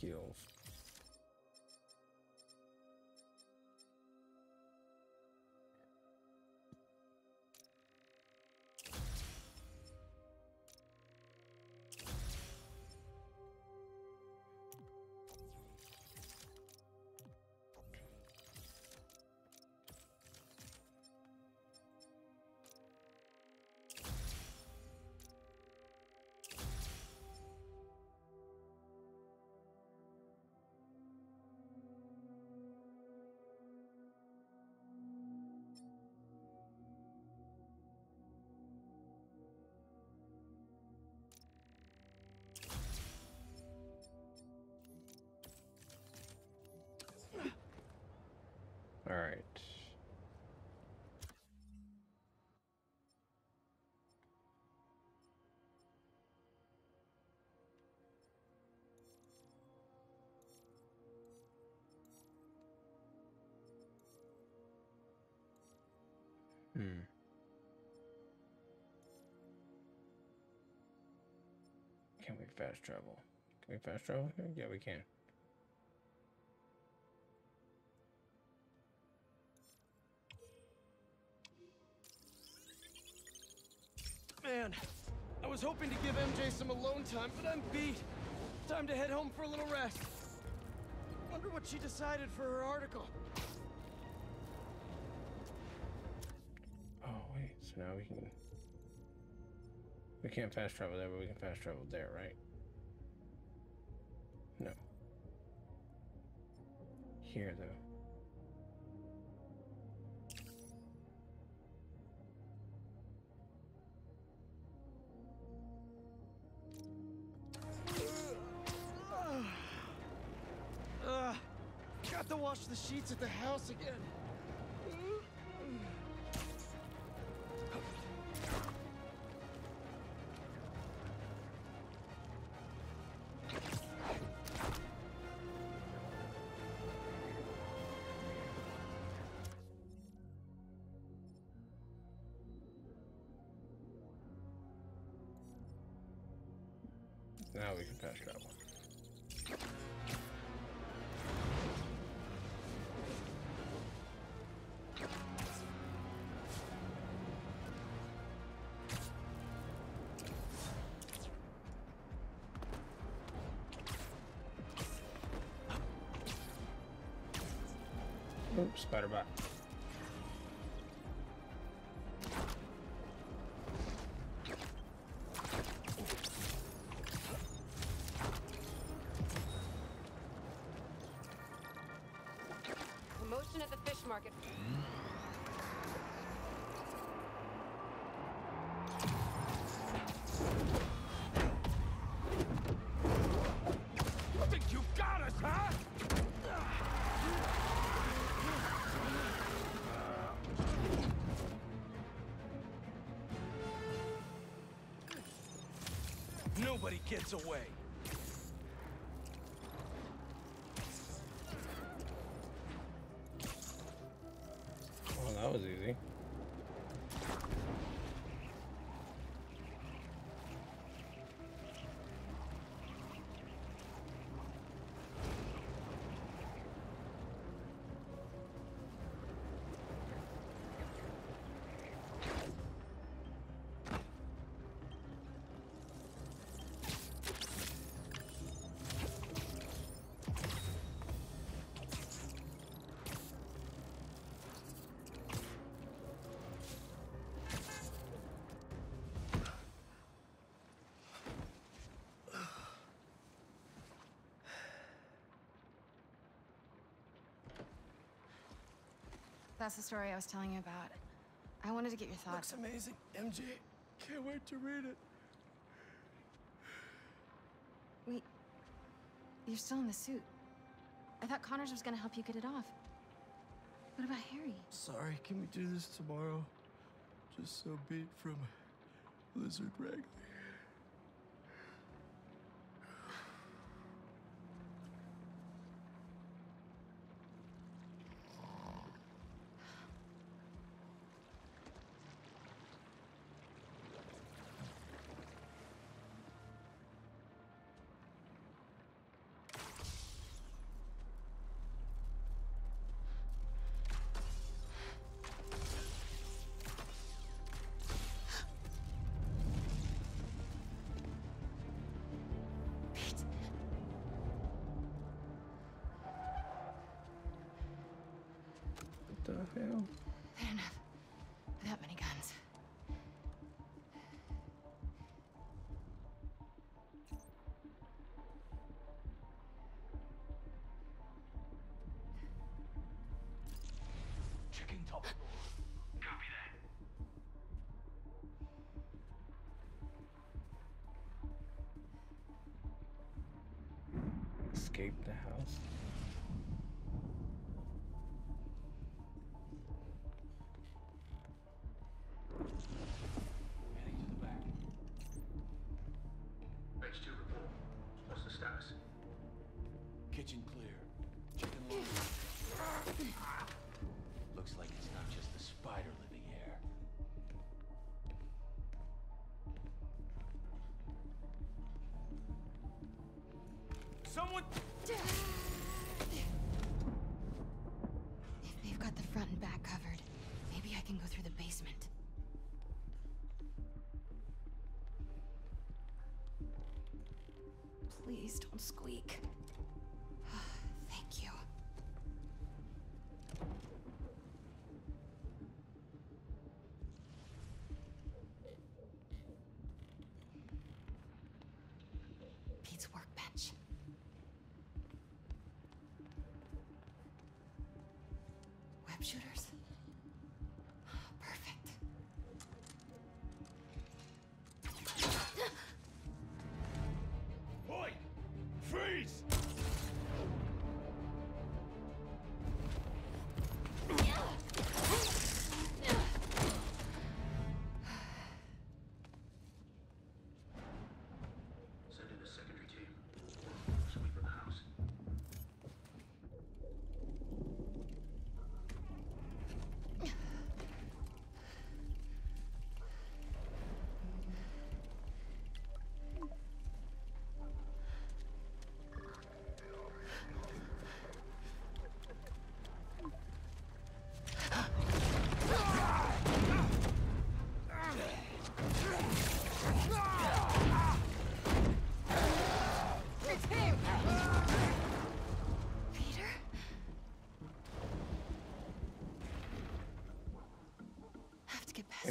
skills. All right. Hmm. Can we fast travel? Can we fast travel? here? Yeah, we can. I was hoping to give MJ some alone time, but I'm beat. Time to head home for a little rest. Wonder what she decided for her article. Oh, wait. So now we can... We can't fast travel there, but we can fast travel there, right? No. Here, though. Wash the sheets at the house again. Now we can fast travel. Oops, spider bot. Gets away. That's the story I was telling you about. I wanted to get your thoughts. Looks amazing. MJ, can't wait to read it. Wait. You're still in the suit. I thought Connors was gonna help you get it off. What about Harry? Sorry, can we do this tomorrow? Just so beat from Lizard Wrangler. Ammo? Fair enough. That many guns. Checking top. Copy that. Escape the house. Kitchen clear. Laundry. Looks like it's not just the spider living here. Someone! If they've got the front and back covered, maybe I can go through the basement. Please don't squeak. Web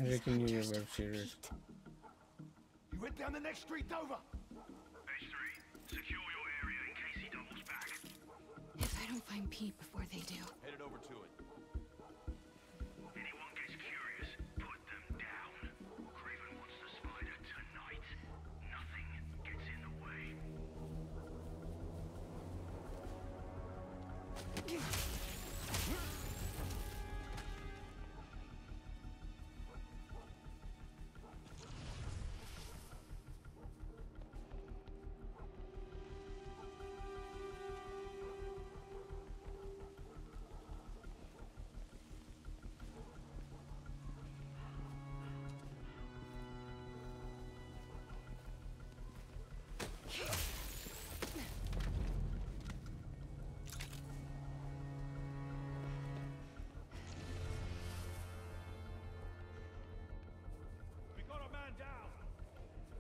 have to get And you can use your hunters web shooters. You went down the next street over. H3, secure your area in case he doubles back. If I don't find Pete before they do, Headed over to it.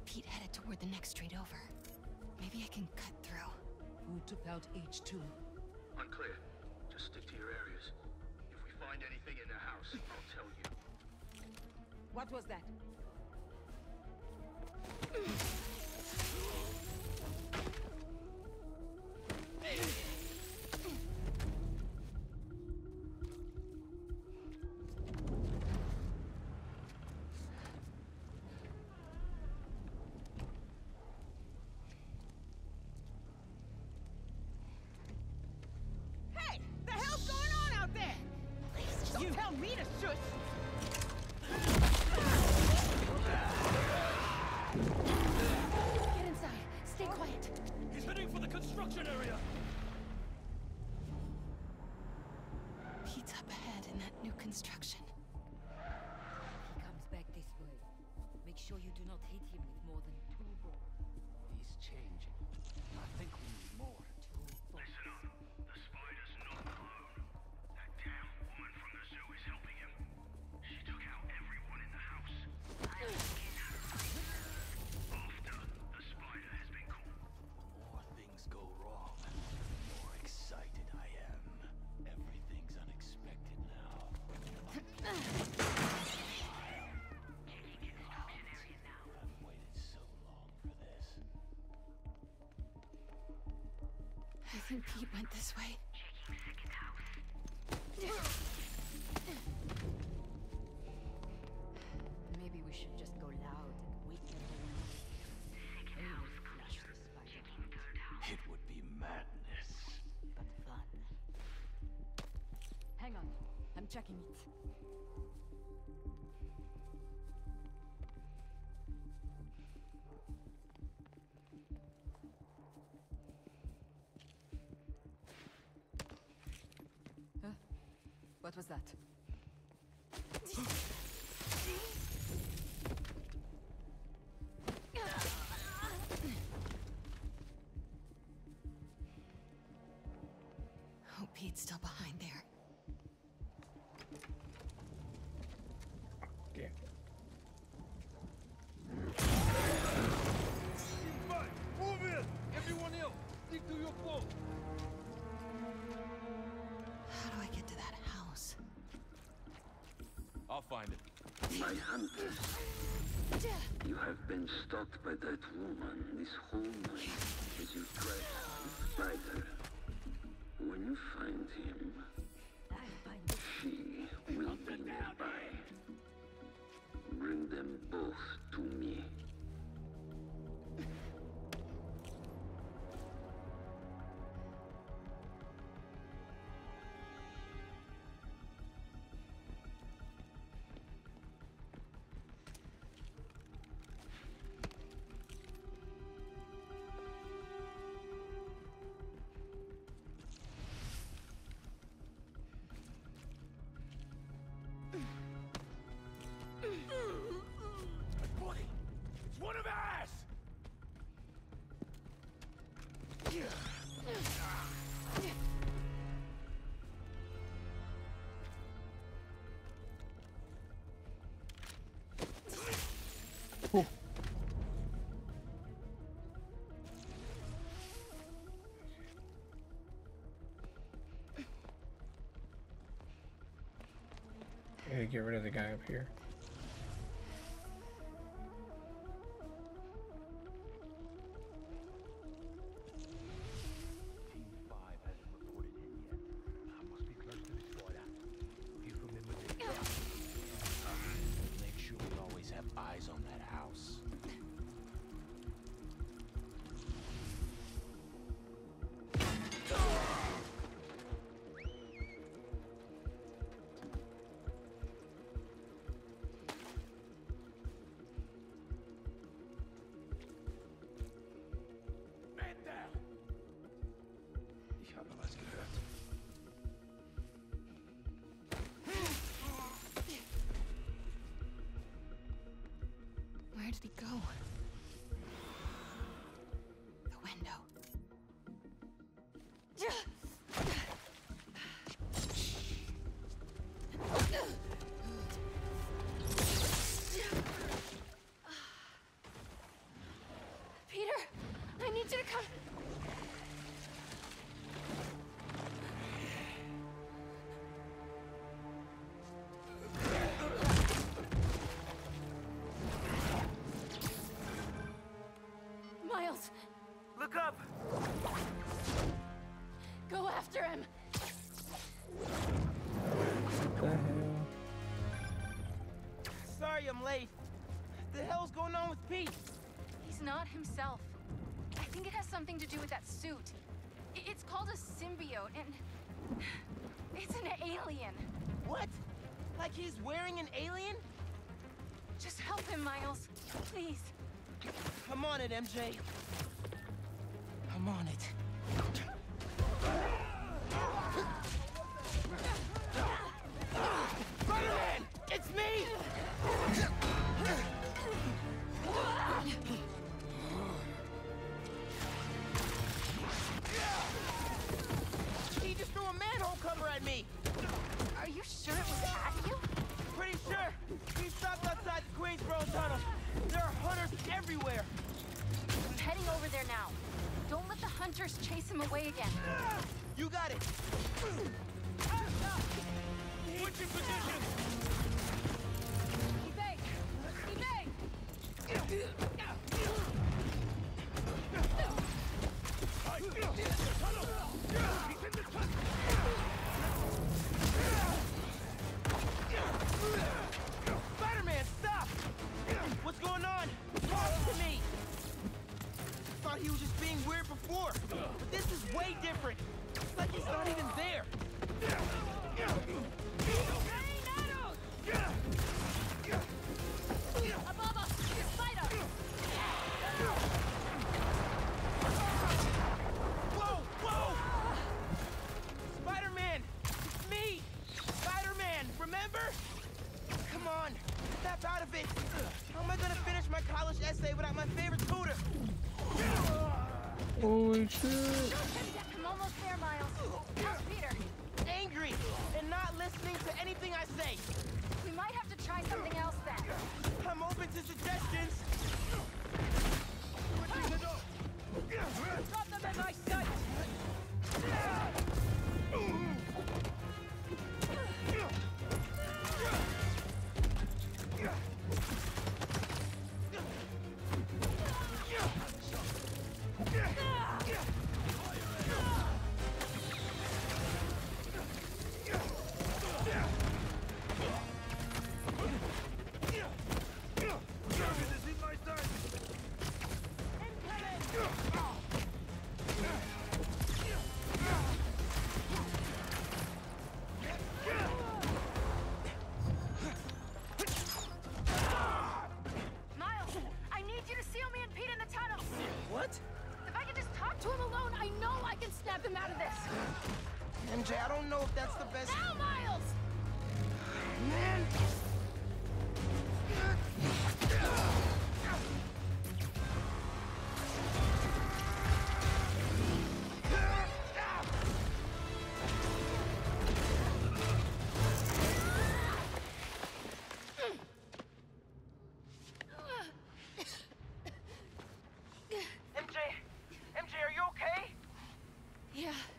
Pete headed toward the next street over. Maybe I can cut through. Who took out H2? Unclear. Just stick to your areas. If we find anything in the house, I'll tell you. What was that? In think Pete went this way. What was that? Find it. My hunters, you have been stalked by that woman this whole night as you track the spider. When you find him, Gotta get rid of the guy up here. Where did he go? Look up! go after him. What the hell? Sorry I'm late. The hell's going on with Pete? He's not himself. I think it has something to do with that suit. It's called a symbiote, and it's an alien. What? Like he's wearing an alien? Just help him, Miles. Please. I'm on it, MJ. Everywhere. I'm heading over there now. Don't let the hunters chase him away again. You got it. Switch in position! updates, thought he was just being weird before, but this is way different. It's like he's not even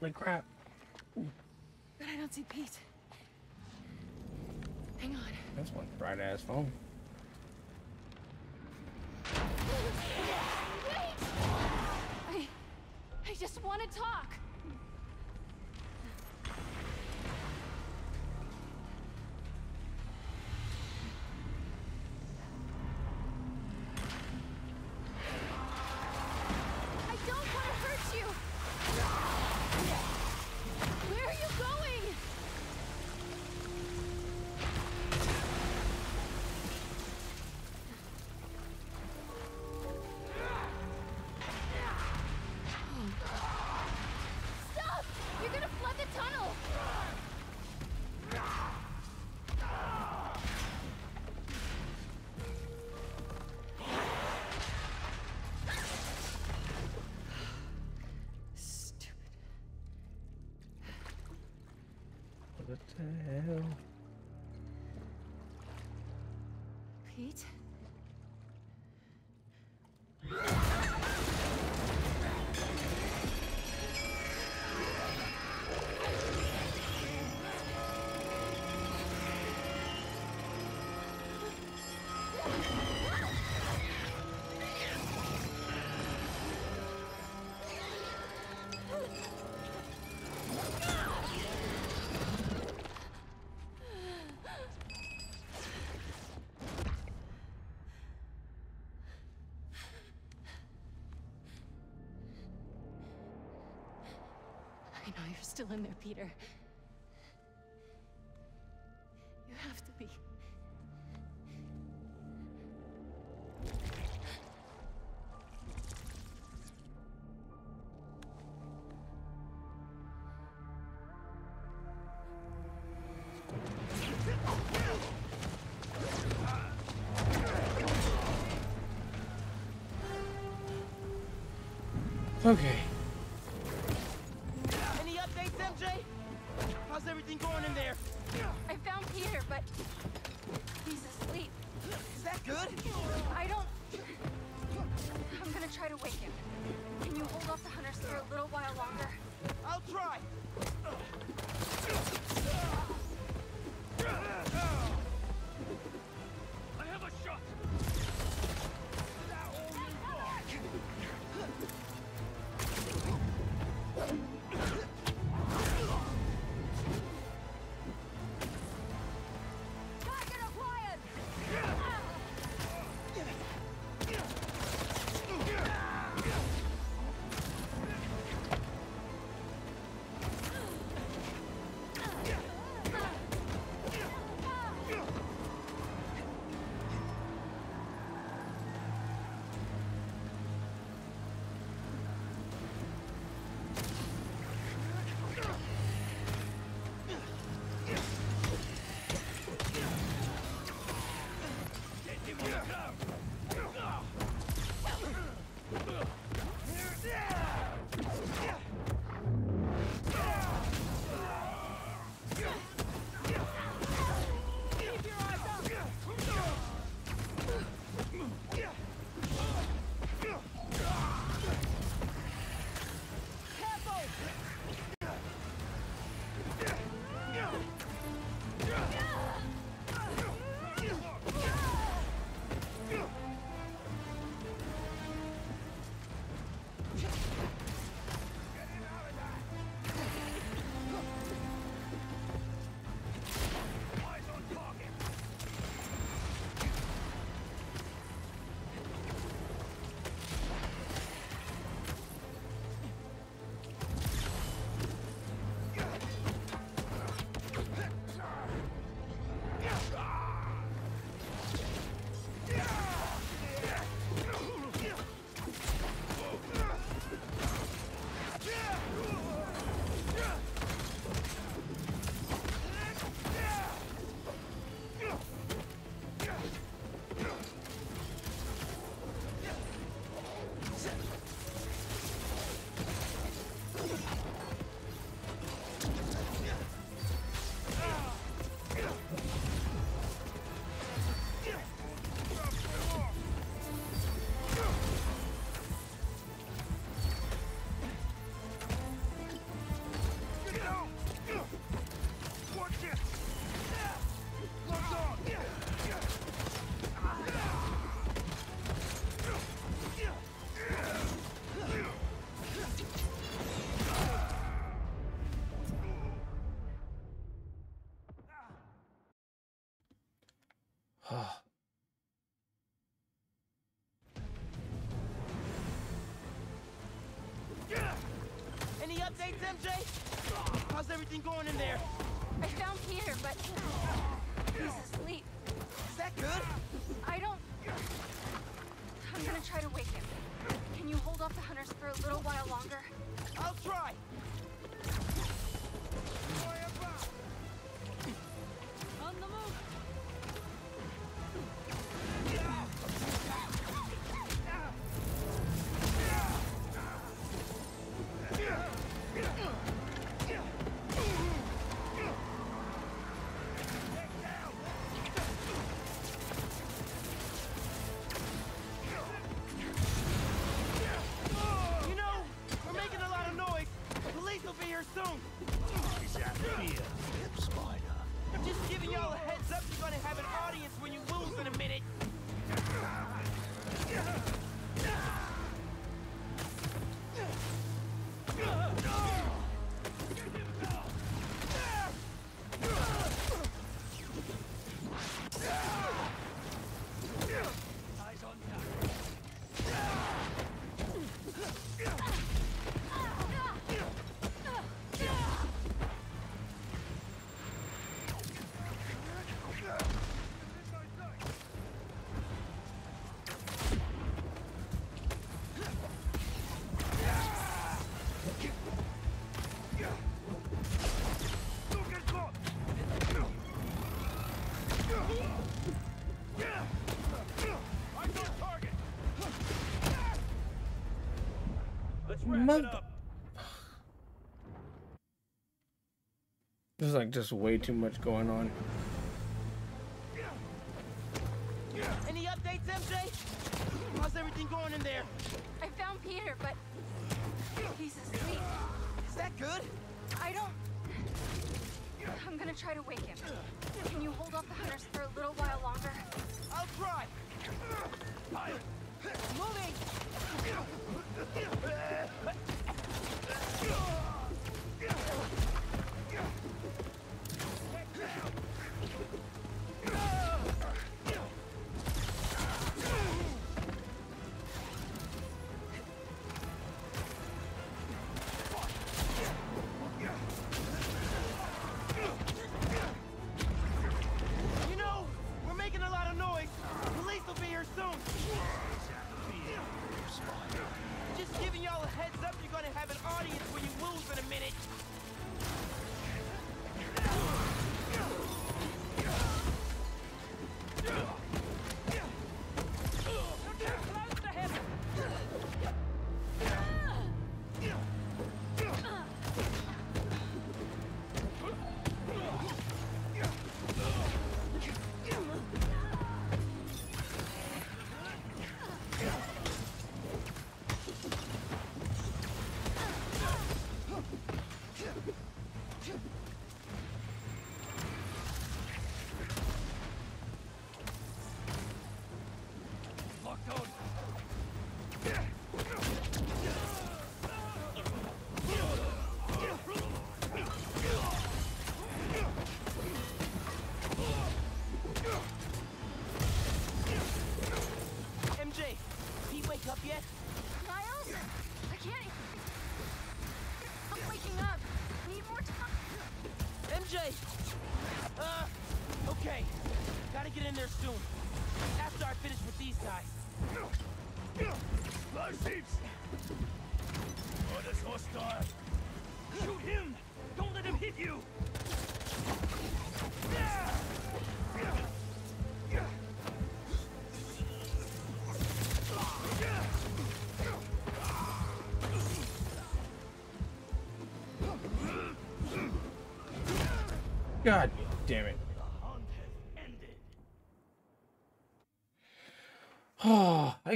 Holy crap. But I don't see Pete. Hang on. That's one bright ass phone. Wait! I, I just want to talk. the hell? Pete? I know you're still in there, Peter. You have to be. Okay. for a little while longer. I'll try. MJ? How's everything going in there? I found Peter, but he's asleep. Is that good? I don't... I'm gonna try to wake him. Can you hold off the hunters for a little while longer? I'll try. Here soon. Is that fear, Spider? I'm just giving y'all a heads up you're gonna have an audience when you lose in a minute. Eyes There's like just way too much going on. Any updates, MJ? How's everything going in there? I found Peter, but he's asleep. Is that good? I don't... I'm gonna try to wake him. Can you hold off the hunters for a little while longer? I'll try. Moving.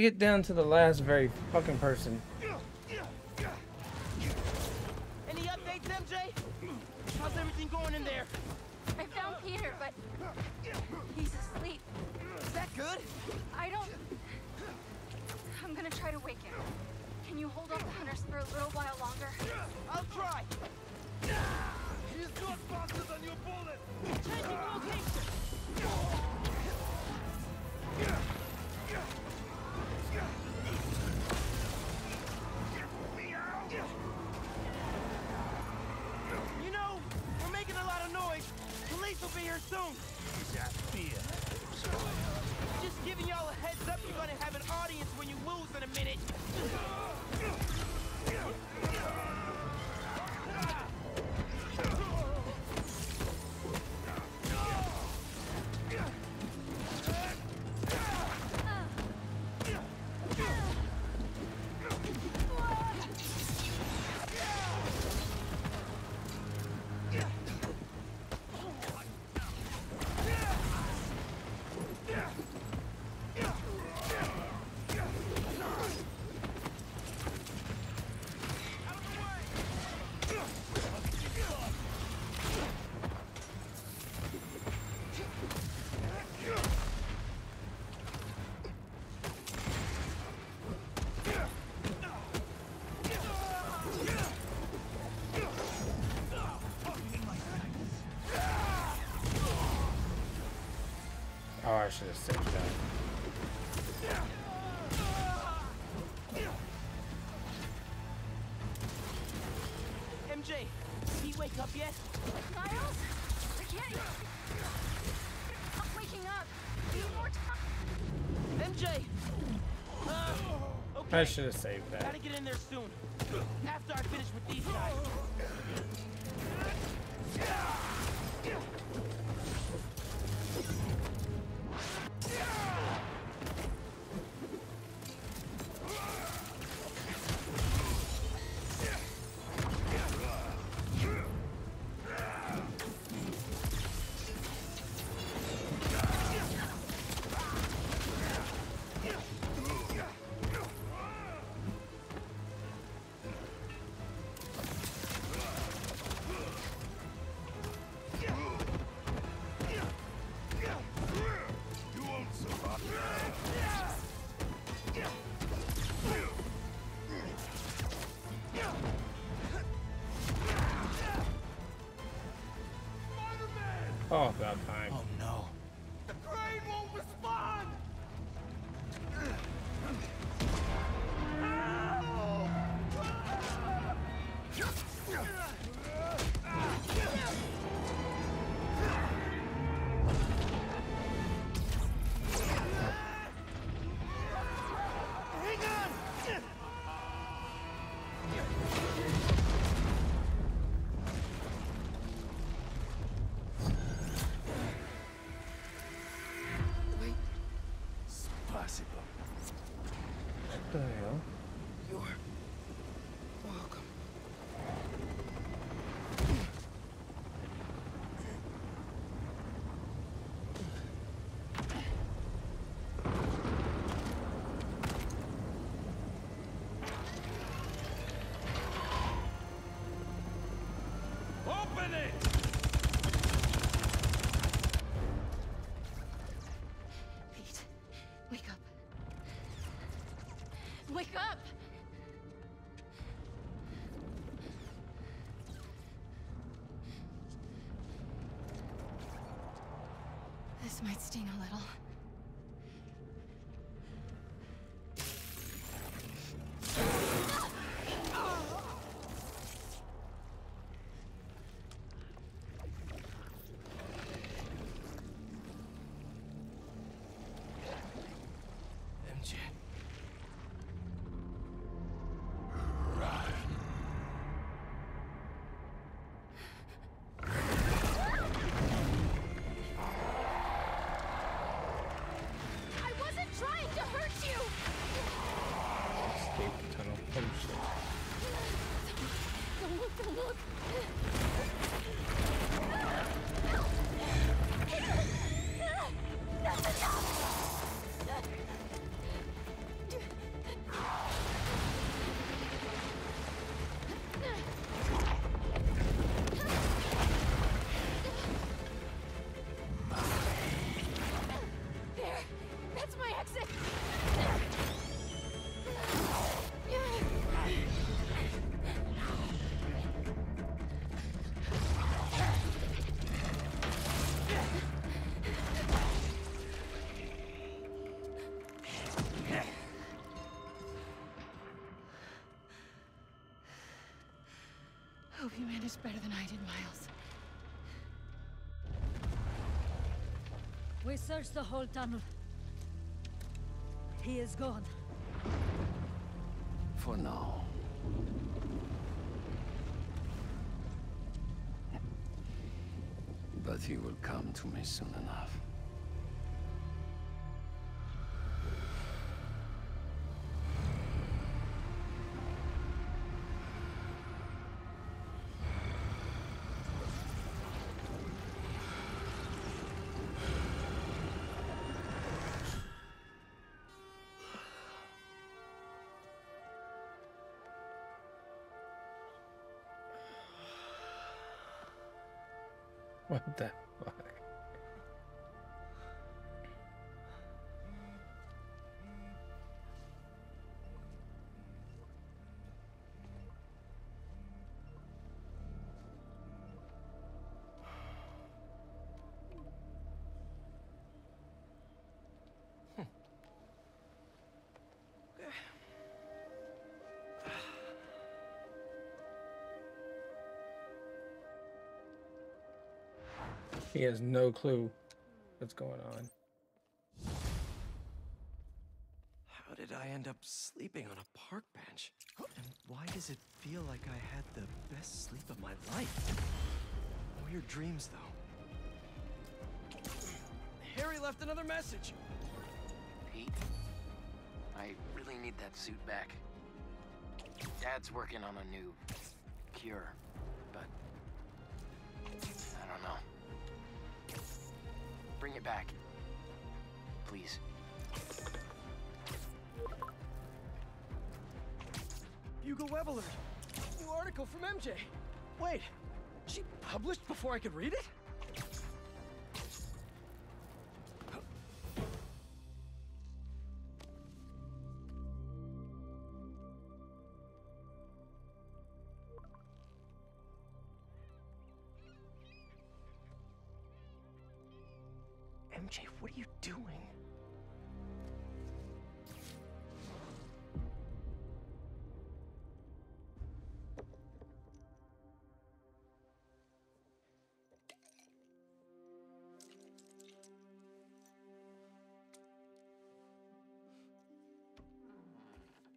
Get down to the last very fucking person. Any updates, MJ? How's everything going in there? I found Peter, but he's asleep. Is that good? I don't... I'm gonna try to wake him. Can you hold off the hunters for a little while longer? I'll try. He's not faster than your bullet. Changing location. Should have saved that. MJ, he wake up yet? Miles? I can't. I'm waking up. Need more time. MJ! Uh, okay. I should have saved that. Gotta get in there soon. After I finish with these guys. Oh, about time. Might sting a little. Exit! Hope you managed better than I did, Miles. We searched the whole tunnel. He is gone. For now. But he will come to me soon enough. He has no clue what's going on. How did I end up sleeping on a park bench? And why does it feel like I had the best sleep of my life? Weird dreams, though. Harry left another message. Pete, I really need that suit back. Dad's working on a new cure, Bring it back. Please. Web Alert. New article from MJ. Wait, she published before I could read it? MJ, what are you doing?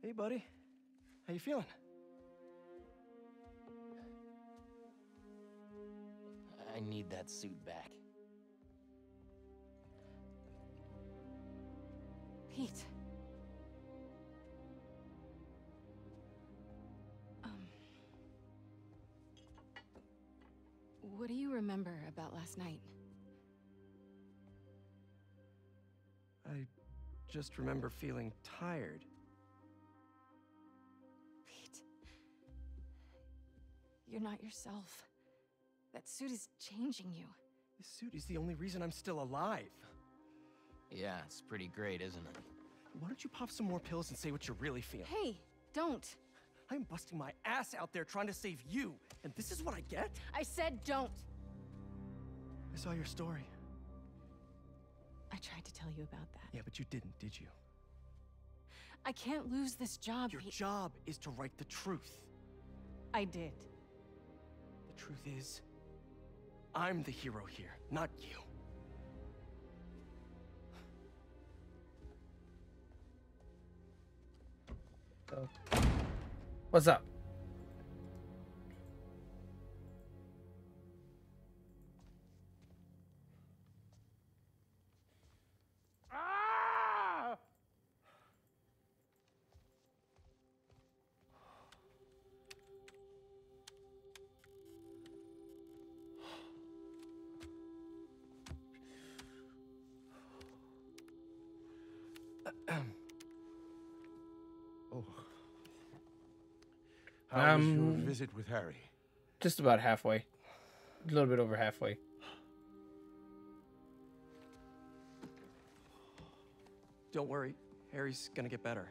Hey, buddy. How you feeling? I need that suit back. About last night? I just remember feeling tired. Pete. You're not yourself. That suit is changing you. This suit is the only reason I'm still alive. Yeah, it's pretty great, isn't it? Why don't you pop some more pills and say what you're really feeling? Hey, don't. I'm busting my ass out there trying to save you, and this is what I get? I said don't. I saw your story. I tried to tell you about that. Yeah, but you didn't, did you? I can't lose this job, Your Pete. job is to write the truth. I did. The truth is, I'm the hero here, not you. Oh. What's up? Um, visit with Harry? Just about halfway. A little bit over halfway. Don't worry, Harry's gonna get better.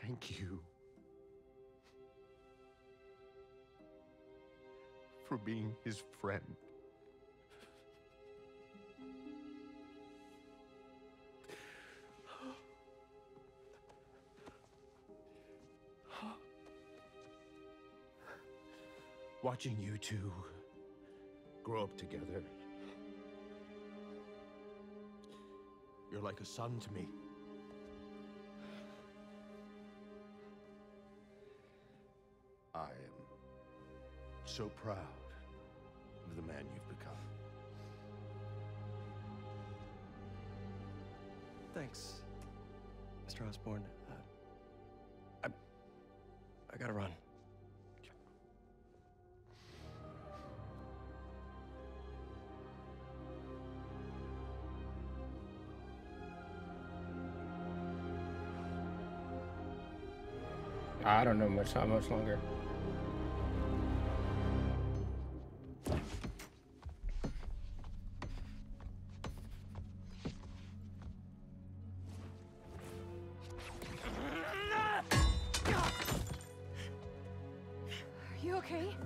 Thank you. For being his friend. Watching you two grow up together. You're like a son to me. I am so proud of the man you've become. Thanks, Mr. Osborn. Uh, I, I gotta run. I don't know much how much longer. Are you okay?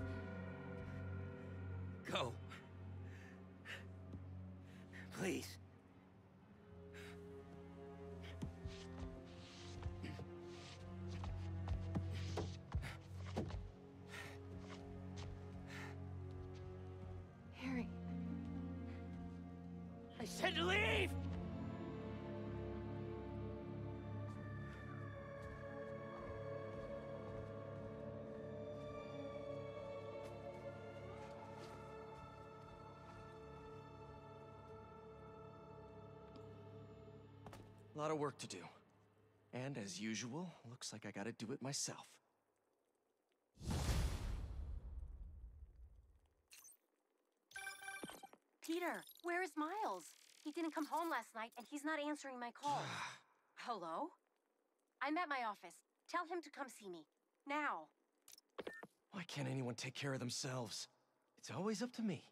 I said leave! A lot of work to do. And as usual, looks like I gotta do it myself. Peter, where is Miles? He didn't come home last night and he's not answering my calls. Hello? I'm at my office. Tell him to come see me. Now. Why can't anyone take care of themselves? It's always up to me.